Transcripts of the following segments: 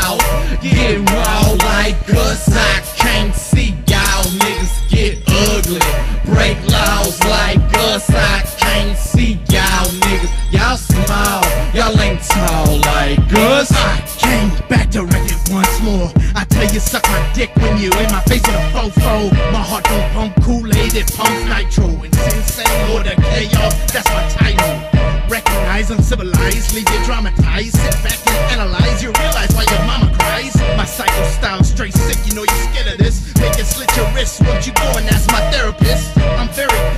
now. Getting raw like us, I can't see y'all niggas get ugly. Break laws like us, I can't see y'all niggas. Y'all small, y'all ain't tall like us. I came back to record once more. I tell you, suck my dick when you in my face with a fofo. My heart don't pump Kool-Aid, it pumps nitro. And sensei or the chaos, that's my title. Recognize uncivilized, leave you dramatized. Sit back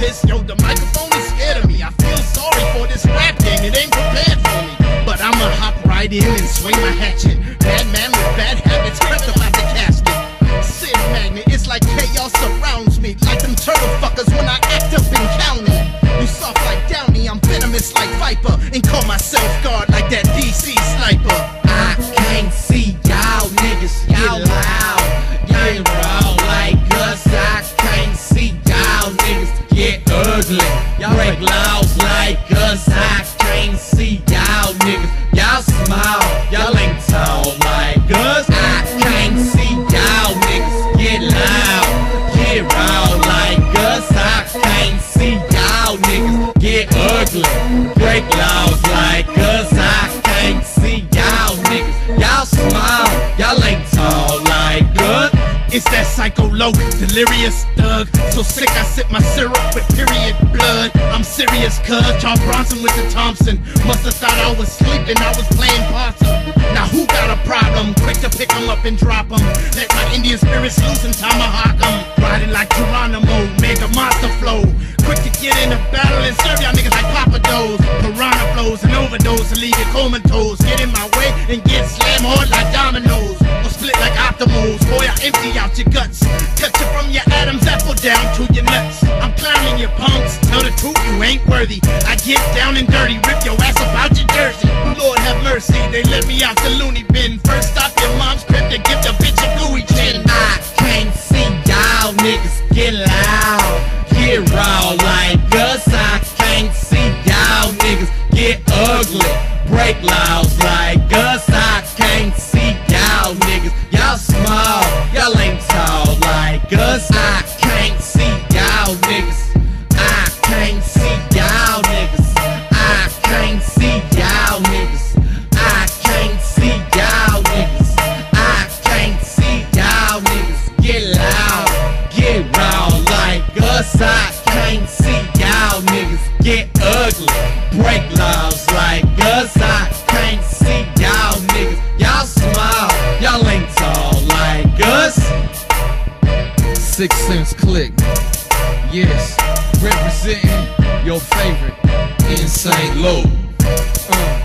pissed, yo, the microphone is scared of me. I feel sorry for this rap game, it ain't prepared for me. But I'ma hop right in and swing my hatchet. Bad man with bad habits, crept up out the casket. Sin magnet, it's like chaos surrounds me. Like them turtle fuckers when I act Y'all break laws like us. Psycho low, delirious thug. So sick I sip my syrup with period blood. I'm serious, cuz Charles Bronson with the Thompson. Must have thought I was sleeping, I was playing possum. Now who got a problem? Quick to pick 'em up and drop 'em. Let my Indian spirits loose and tomahawk 'em. Riding like Geronimo, Get in my way and get slammed hard like dominoes. Or split like optimals. Boy, I empty out your guts. Cut you from your Adam's apple down to your nuts. I'm clowning your punks. Tell the truth, you ain't worthy. I get down and dirty, rip your ass up out your jersey. Lord have mercy, they let me out the loony bin. First stop your mom's crib to give the bitch a gooey chin. I can't see y'all niggas get loud, break laws like us. Sicc Sense Clicc. Yes, representing your favorite Insane Loc. Uh,